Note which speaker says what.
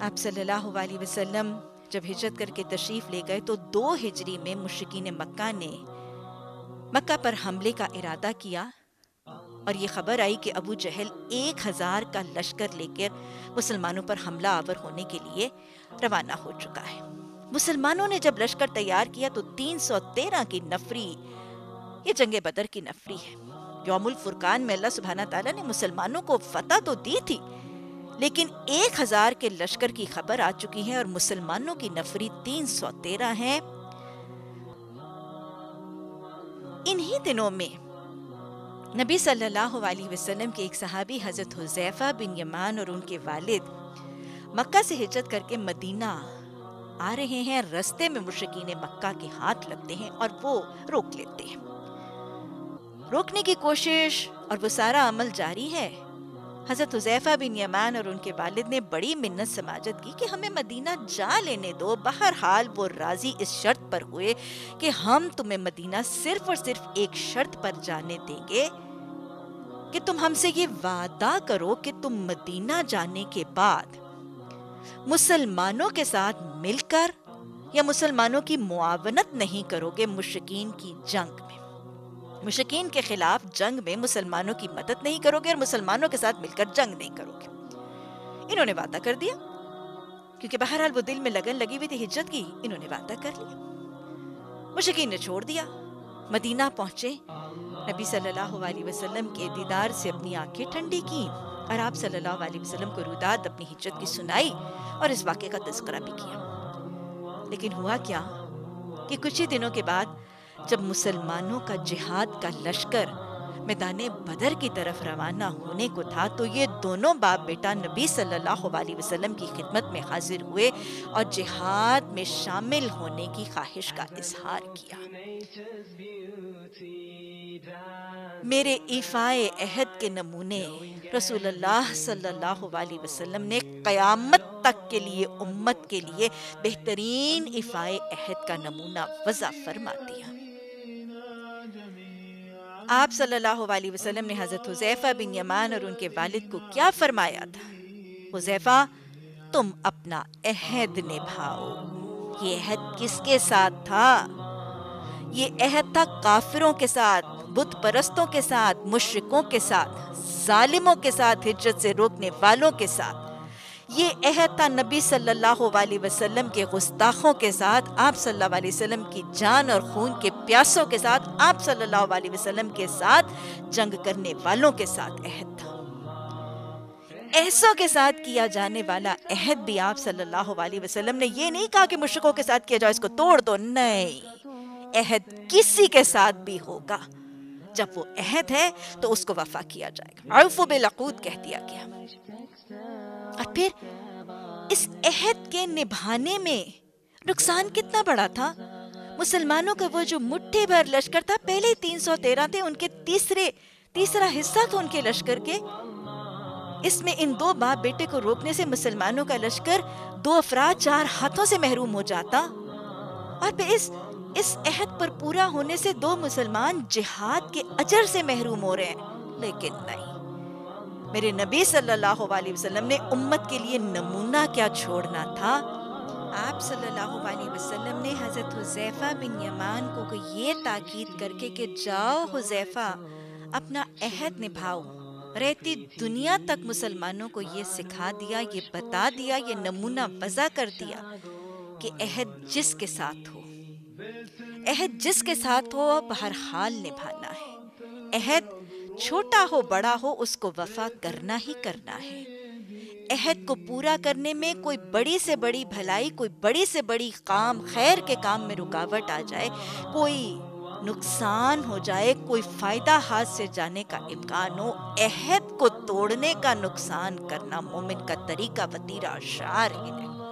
Speaker 1: آپ صلی اللہ علیہ وسلم جب ہجرت کر کے تشریف لے گئے تو دو ہجری میں مشرقین مکہ نے مکہ پر حملے کا ارادہ کیا اور یہ خبر آئی کہ ابو جہل ایک ہزار کا لشکر لے کر مسلمانوں پر حملہ آور ہونے کے لیے روانہ ہو چکا ہے۔ مسلمانوں نے جب لشکر تیار کیا تو تین سو تیرہ کی نفری، یہ جنگ بدر کی نفری ہے۔ یوم الفرقان میں اللہ سبحانہ تعالیٰ نے مسلمانوں کو فتح تو دی تھی لیکن ایک ہزار کے لشکر کی خبر آ چکی ہے اور مسلمانوں کی نفری تین سو تیرہ ہیں۔ انہی دنوں میں نبی صلی اللہ علیہ وسلم کے ایک صحابی حضرت حضیفہ بن یمان اور ان کے والد مکہ سے ہجرت کر کے مدینہ آ رہے ہیں۔ رستے میں مشرقین مکہ کے ہاتھ لگتے ہیں اور وہ روک لیتے ہیں۔ روکنے کی کوشش اور وہ سارا عمل جاری ہے۔ حضرت حضیفہ بن یمان اور ان کے والد نے بڑی منت سماجت کی کہ ہمیں مدینہ جا لینے دو۔ بہرحال وہ راضی اس شرط پر ہوئے کہ ہم تمہیں مدینہ صرف اور صرف ایک شرط پر جانے دیں گے کہ تم ہم سے یہ وعدہ کرو کہ تم مدینہ جانے کے بعد مسلمانوں کے ساتھ مل کر یا مسلمانوں کی معاونت نہیں کرو گے مشکین کی جنگ۔ مشکین کے خلاف جنگ میں مسلمانوں کی مدد نہیں کرو گے اور مسلمانوں کے ساتھ مل کر جنگ نہیں کرو گے۔ انہوں نے وعدہ کر دیا۔ کیونکہ بہرحال وہ دل میں لگن لگی ہوئی تھی ہجرت کی، انہوں نے وعدہ کر لیا۔ مشکین نے چھوڑ دیا۔ مدینہ پہنچے۔ نبی صلی اللہ علیہ وسلم کے دیدار سے اپنی آنکھیں ٹھنڈی کی اور آپ صلی اللہ علیہ وسلم کو روداد اپنی ہجرت کی سنائی اور اس واقعے کا تذکرہ بھی کیا۔ لیکن ہوا کیا کہ کچھ ہی دنوں کے بعد جب مسلمانوں کا جہاد کا لشکر میدان بدر کی طرف روانہ ہونے کو تھا تو یہ دونوں باپ بیٹا نبی صلی اللہ علیہ وسلم کی خدمت میں حاضر ہوئے اور جہاد میں شامل ہونے کی خواہش کا اظہار کیا۔ میرے ایفائے عہد کے نمونے رسول اللہ صلی اللہ علیہ وسلم نے قیامت تک کے لیے، امت کے لیے بہترین ایفائے عہد کا نمونہ وضع فرما دیا۔ آپ صلی اللہ علیہ وسلم نے حضرت حضیفہ بن یمان اور ان کے والد کو کیا فرمایا تھا؟ حضیفہ تم اپنا عہد نبھاؤ۔ یہ عہد کس کے ساتھ تھا؟ یہ عہد تھا کافروں کے ساتھ، بت پرستوں کے ساتھ، مشرکوں کے ساتھ، ظالموں کے ساتھ، ہجرت سے روکنے والوں کے ساتھ۔ یہ عہد تھا نبی صلی اللہ علیہ وسلم کے گستاخوں کے ساتھ، آپ صلی اللہ علیہ وسلم کی جان اور خون کے پیاسوں کے ساتھ، آپ صلی اللہ علیہ وسلم کے ساتھ جنگ کرنے والوں کے ساتھ عہد تھا۔ ایسوں کے ساتھ کیا جانے والا عہد بھی آپ صلی اللہ علیہ وسلم نے یہ نہیں کہا کہ مشرقوں کے ساتھ کیا جاؤ اس کو توڑ دو، نہیں۔ عہد کسی کے ساتھ بھی ہوگا۔ جب وہ عہد ہے تو اس کو وفا کیا جائے گا۔ عرف بالعقود کہہ دیا گیا۔ اور پھر اس عہد کے نبھانے میں نقصان کتنا بڑا تھا؟ مسلمانوں کا وہ جو مٹھی بھر لشکر تھا، پہلے تین سو تیرہ تھے، ان کے تیسرے، تیسرا حصہ تھا ان کے لشکر کے۔ اس میں ان دو باپ بیٹے کو روکنے سے مسلمانوں کا لشکر دو افراد چار ہاتھوں سے محروم ہو جاتا۔ اور پھر اس اس عہد پر پورا ہونے سے دو مسلمان جہاد کے اجر سے محروم ہو رہے ہیں۔ لیکن نہیں۔ میرے نبی صلی اللہ علیہ وسلم نے امت کے لیے نمونہ کیا چھوڑنا تھا۔ آپ صلی اللہ علیہ وسلم نے حضرت حضیفہ بن یمان کو یہ تاکید کر کے کہ جاؤ حضیفہ اپنا عہد نبھاؤ۔ رہتی دنیا تک مسلمانوں کو یہ سکھا دیا، یہ بتا دیا، یہ نمونہ وضع کر دیا کہ عہد جس کے ساتھ ہو۔ عہد جس کے ساتھ ہو ہر حال نبھانا ہے۔ عہد چھوٹا ہو بڑا ہو، اس کو وفا کرنا ہی کرنا ہے۔ عہد کو پورا کرنے میں کوئی بڑی سے بڑی بھلائی، کوئی بڑی سے بڑی کام، خیر کے کام میں رکاوٹ آ جائے، کوئی نقصان ہو جائے، کوئی فائدہ ہاتھ سے جانے کا امکان ہو۔ عہد کو توڑنے کا نقصان کرنا مومن کا طریقہ وطیرہ شعار ہی نہیں